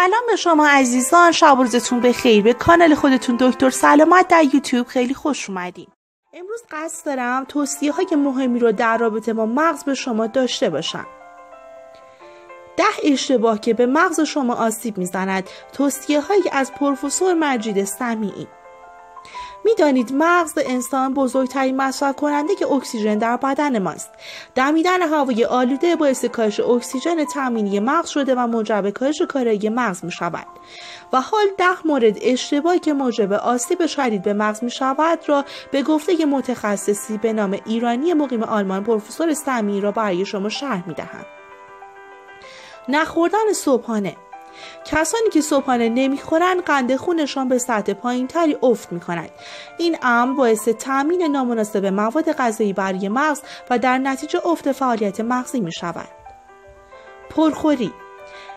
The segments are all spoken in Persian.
سلام به شما عزیزان. شب روزتون بخیر. به کانال خودتون دکتر سلامت در یوتیوب خیلی خوش اومدین. امروز قصد دارم توصیه های مهمی رو در رابطه با مغز به شما داشته باشم. ده اشتباه که به مغز شما آسیب می‌زند توصیه هایی از پروفسور مجید سمیعی می‌دانید مغز انسان بزرگترین مصرف کننده که اکسیژن در بدن ماست. دمیدن هوای آلوده باعث کاهش اکسیژن تامینی مغز شده و منجر به کاهش کارایی مغز می شود و حال ده مورد اشتباهی که موجب آسیب شدید به مغز می شود را به گفته متخصصی به نام ایرانی مقیم آلمان پروفسور سمی را برای شما شرح می دهم نخوردن صبحانه. کسانی که صبحانه نمی‌خورند قند خونشان به سطح پایینتری افت می‌کند این امر باعث تامین نامناسب مواد غذایی برای مغز و در نتیجه افت فعالیت مغزی می شود. پرخوری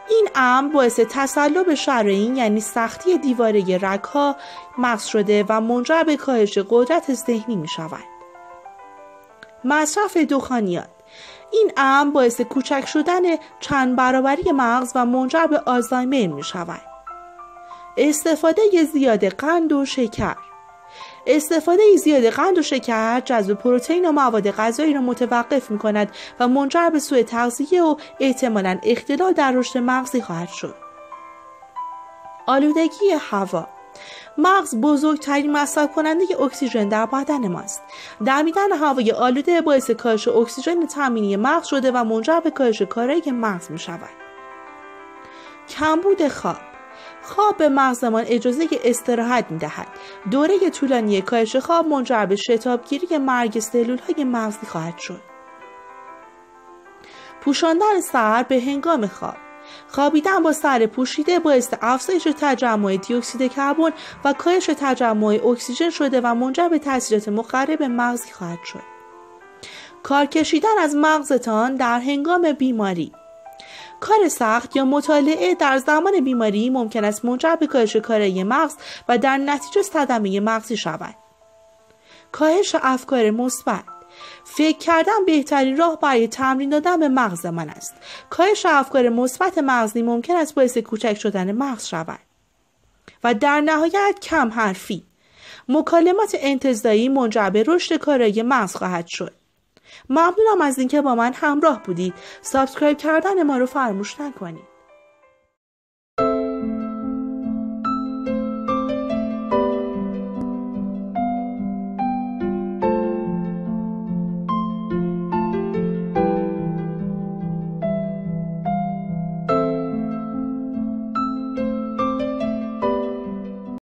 این امر باعث تسلب شرعین یعنی سختی دیواره رگها مغز شده و منجر به کاهش قدرت ذهنی می شود. مصرف دخانیات این امر باعث کوچک شدن چند برابری مغز و منجر به آزایمر می شود. استفاده زیاد قند و شکر استفاده زیاد قند و شکر جذب پروتئین و مواد غذایی را متوقف می کند و منجر به سوء تغذیه و احتمالا اختلال در رشد مغزی خواهد شد. آلودگی هوا مغز بزرگترین مصرف کننده اکسیژن در بدن ماست دمیدن هوای آلوده باعث کاهش اکسیژن تامینی مغز شده و منجر به کاهش کارایی مغز می شود کمبود خواب خواب به مغزمان اجازه استراحت می دهد. دوره طولانی کاهش خواب منجر به شتابگیری مرگ سلول های مغزی خواهد شد. پوشاندن سر به هنگام خواب خوابیدن با سر پوشیده باعث افزایش تجمع دیوکسید کربن و کاهش تجمع اکسیژن شده و منجر به تاثیرات مخرب مغزی خواهد شد. کار کشیدن از مغزتان در هنگام بیماری. کار سخت یا مطالعه در زمان بیماری ممکن است منجر به کاهش کارایی مغز و در نتیجه صدمه مغزی شود. کاهش افکار مثبت. فکر کردن بهترین راه برای تمرین دادن به مغز من است. کاهش افکار مثبت مغزی ممکن است باعث کوچک شدن مغز شود. و در نهایت کم حرفی. مکالمات انتزاعی منجر به رشد کارایی مغز خواهد شد. ممنونم از اینکه با من همراه بودید. subscribe کردن ما رو فراموش نکنید.